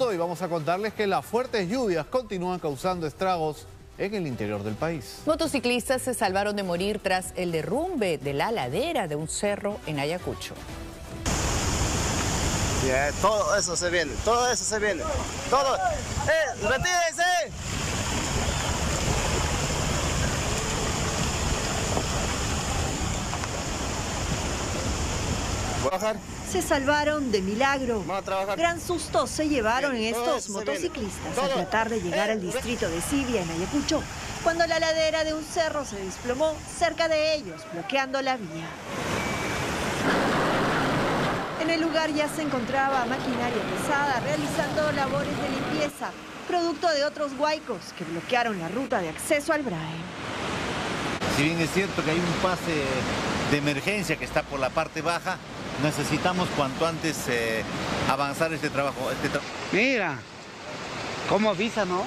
Hoy vamos a contarles que las fuertes lluvias continúan causando estragos en el interior del país. Motociclistas se salvaron de morir tras el derrumbe de la ladera de un cerro en Ayacucho. Bien, todo eso se viene, todo eso se viene. Todo. ¡Eh! ¡Retírense! Se salvaron de milagro. Vamos a trabajar. Gran susto se llevaron Bien, estos motociclistas al tratar de llegar Eh, al distrito de Sibia, en Ayacucho, cuando la ladera de un cerro se desplomó cerca de ellos, bloqueando la vía. En el lugar ya se encontraba maquinaria pesada realizando labores de limpieza, producto de otros huaicos que bloquearon la ruta de acceso al Brae. Si bien es cierto que hay un pase de emergencia que está por la parte baja, necesitamos cuanto antes eh, avanzar este trabajo. Este Mira, cómo avisa, ¿no?